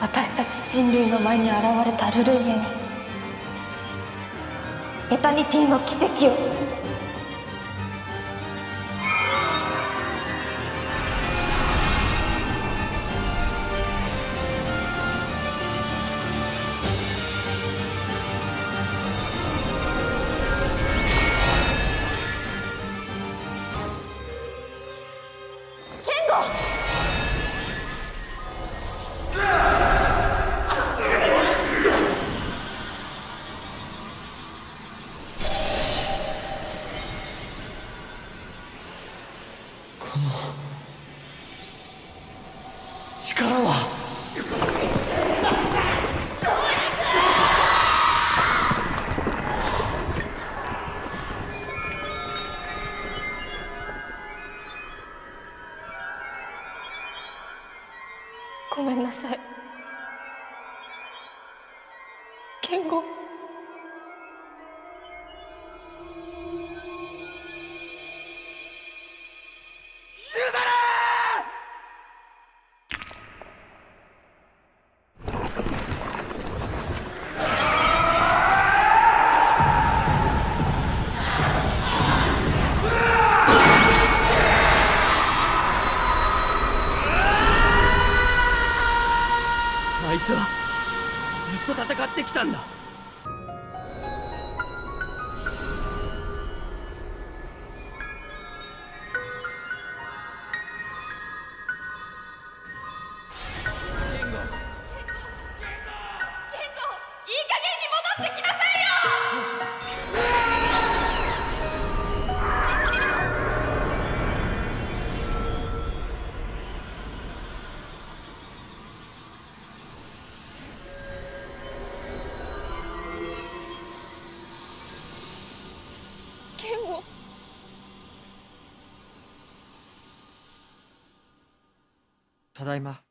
私たち人類の前に現れたルルイエにエタニティの奇跡を。ケン力は。ごめんなさい。ケンあいつはずっと戦ってきたんだ。ケンゴただいま。